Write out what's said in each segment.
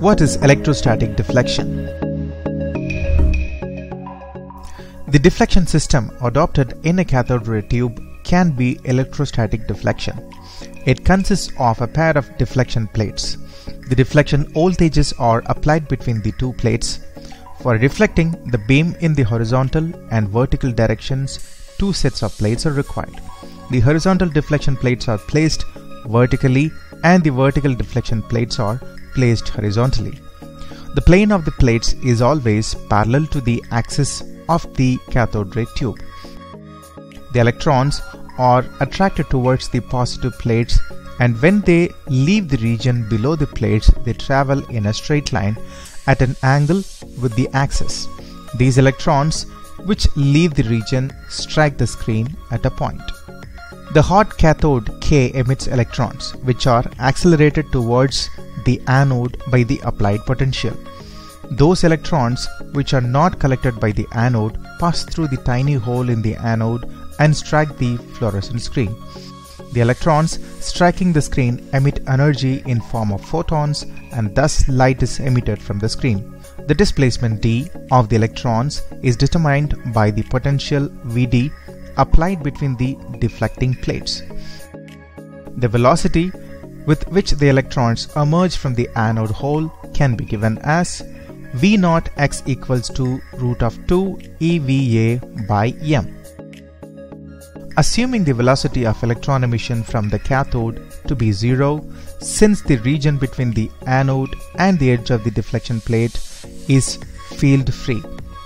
What is electrostatic deflection? The deflection system adopted in a cathode ray tube can be electrostatic deflection. It consists of a pair of deflection plates. The deflection voltages are applied between the two plates. For reflecting the beam in the horizontal and vertical directions, two sets of plates are required. The horizontal deflection plates are placed vertically and the vertical deflection plates are placed horizontally. The plane of the plates is always parallel to the axis of the cathode ray tube. The electrons are attracted towards the positive plates and when they leave the region below the plates they travel in a straight line at an angle with the axis. These electrons which leave the region strike the screen at a point. The hot cathode K emits electrons which are accelerated towards the anode by the applied potential. Those electrons which are not collected by the anode pass through the tiny hole in the anode and strike the fluorescent screen. The electrons striking the screen emit energy in form of photons and thus light is emitted from the screen. The displacement d of the electrons is determined by the potential Vd applied between the deflecting plates. The velocity with which the electrons emerge from the anode hole can be given as V naught x equals to root of 2 EVA by m. Assuming the velocity of electron emission from the cathode to be zero, since the region between the anode and the edge of the deflection plate is field free,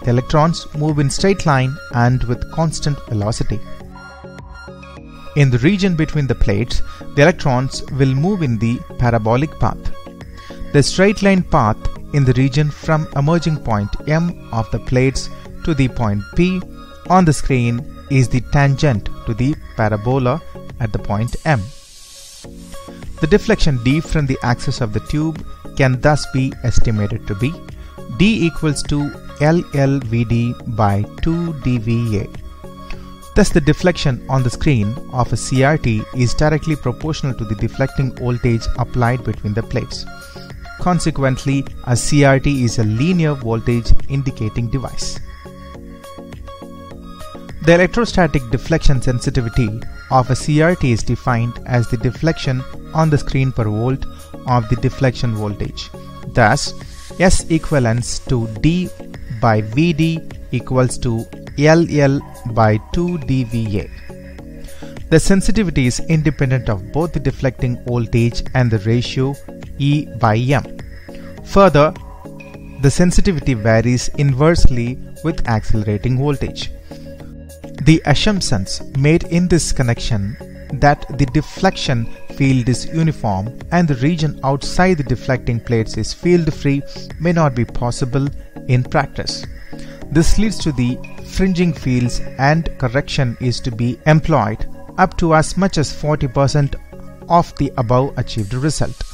the electrons move in straight line and with constant velocity. In the region between the plates, the electrons will move in the parabolic path. The straight line path in the region from emerging point M of the plates to the point P on the screen is the tangent to the parabola at the point M. The deflection d from the axis of the tube can thus be estimated to be d equals to LLVD by 2 dVA. Thus the deflection on the screen of a CRT is directly proportional to the deflecting voltage applied between the plates. Consequently, a CRT is a linear voltage indicating device. The electrostatic deflection sensitivity of a CRT is defined as the deflection on the screen per volt of the deflection voltage. Thus, S equivalents to D by Vd equals to LL by 2 dVA. The sensitivity is independent of both the deflecting voltage and the ratio E by M. Further, the sensitivity varies inversely with accelerating voltage. The assumptions made in this connection that the deflection field is uniform and the region outside the deflecting plates is field free may not be possible in practice. This leads to the fringing fields and correction is to be employed up to as much as 40% of the above achieved result.